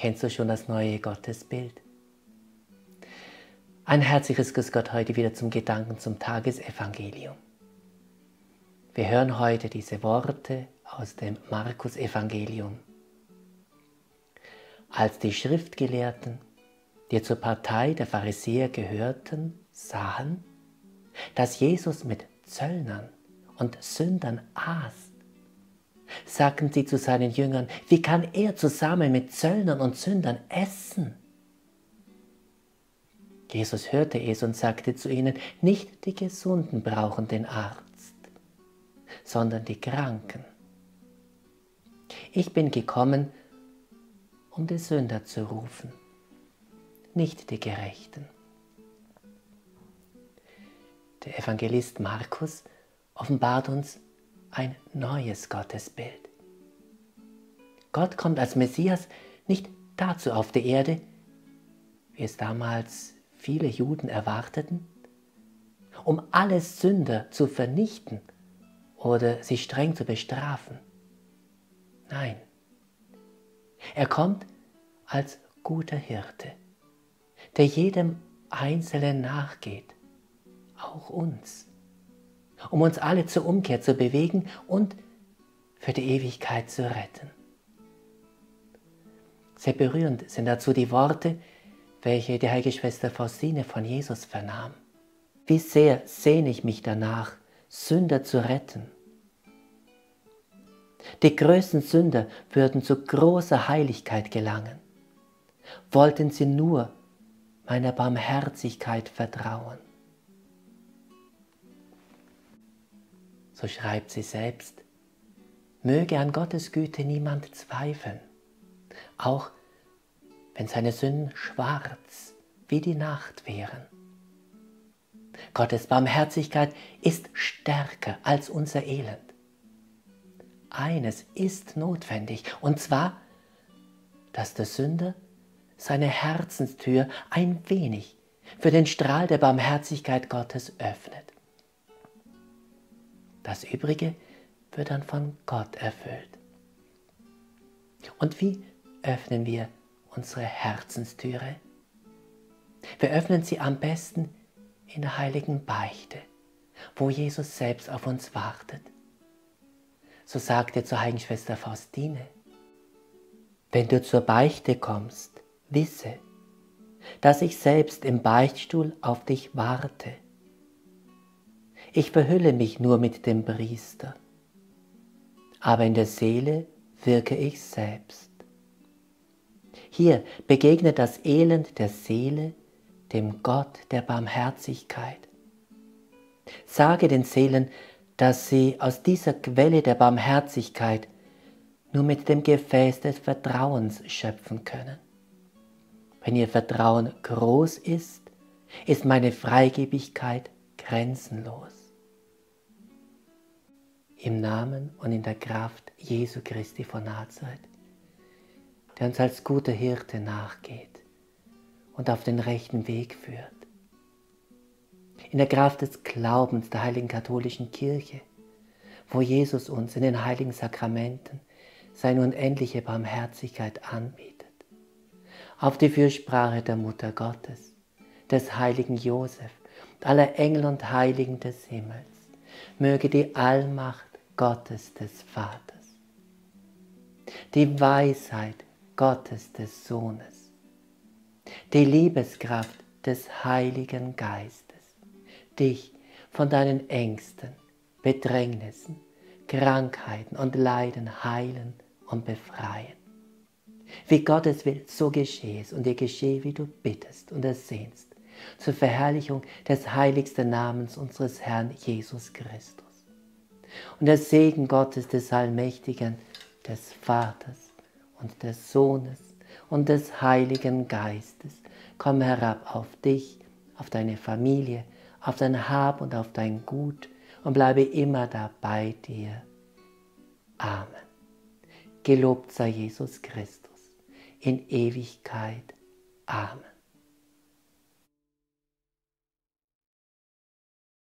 Kennst du schon das neue Gottesbild? Ein herzliches Grüß Gott heute wieder zum Gedanken zum Tagesevangelium. Wir hören heute diese Worte aus dem Markus-Evangelium. Als die Schriftgelehrten, die zur Partei der Pharisäer gehörten, sahen, dass Jesus mit Zöllnern und Sündern aß, sagten sie zu seinen Jüngern, wie kann er zusammen mit Zöllnern und Sündern essen? Jesus hörte es und sagte zu ihnen, nicht die Gesunden brauchen den Arzt, sondern die Kranken. Ich bin gekommen, um die Sünder zu rufen, nicht die Gerechten. Der Evangelist Markus offenbart uns ein neues Gottesbild. Gott kommt als Messias nicht dazu auf die Erde, wie es damals viele Juden erwarteten, um alle Sünder zu vernichten oder sie streng zu bestrafen. Nein, er kommt als guter Hirte, der jedem Einzelnen nachgeht, auch uns um uns alle zur Umkehr zu bewegen und für die Ewigkeit zu retten. Sehr berührend sind dazu die Worte, welche die heilige Schwester Faustine von Jesus vernahm. Wie sehr sehne ich mich danach, Sünder zu retten. Die größten Sünder würden zu großer Heiligkeit gelangen, wollten sie nur meiner Barmherzigkeit vertrauen. So schreibt sie selbst, möge an Gottes Güte niemand zweifeln, auch wenn seine Sünden schwarz wie die Nacht wären. Gottes Barmherzigkeit ist stärker als unser Elend. Eines ist notwendig, und zwar, dass der Sünder seine Herzenstür ein wenig für den Strahl der Barmherzigkeit Gottes öffnet. Das Übrige wird dann von Gott erfüllt. Und wie öffnen wir unsere Herzenstüre? Wir öffnen sie am besten in der heiligen Beichte, wo Jesus selbst auf uns wartet. So sagt er zur heiligen Schwester Faustine, wenn du zur Beichte kommst, wisse, dass ich selbst im Beichtstuhl auf dich warte ich verhülle mich nur mit dem Priester, aber in der Seele wirke ich selbst. Hier begegnet das Elend der Seele dem Gott der Barmherzigkeit. Sage den Seelen, dass sie aus dieser Quelle der Barmherzigkeit nur mit dem Gefäß des Vertrauens schöpfen können. Wenn ihr Vertrauen groß ist, ist meine Freigebigkeit grenzenlos im Namen und in der Kraft Jesu Christi von Nazareth, der uns als guter Hirte nachgeht und auf den rechten Weg führt. In der Kraft des Glaubens der heiligen katholischen Kirche, wo Jesus uns in den heiligen Sakramenten seine unendliche Barmherzigkeit anbietet. Auf die Fürsprache der Mutter Gottes, des heiligen Josef, aller Engel und Heiligen des Himmels, möge die Allmacht Gottes des Vaters, die Weisheit Gottes des Sohnes, die Liebeskraft des Heiligen Geistes, dich von deinen Ängsten, Bedrängnissen, Krankheiten und Leiden heilen und befreien. Wie Gottes will, so geschehe es und dir geschehe, wie du bittest und ersehnst, zur Verherrlichung des heiligsten Namens unseres Herrn Jesus Christus. Und der Segen Gottes des Allmächtigen, des Vaters und des Sohnes und des Heiligen Geistes komm herab auf dich, auf deine Familie, auf dein Hab und auf dein Gut und bleibe immer da bei dir. Amen. Gelobt sei Jesus Christus in Ewigkeit. Amen.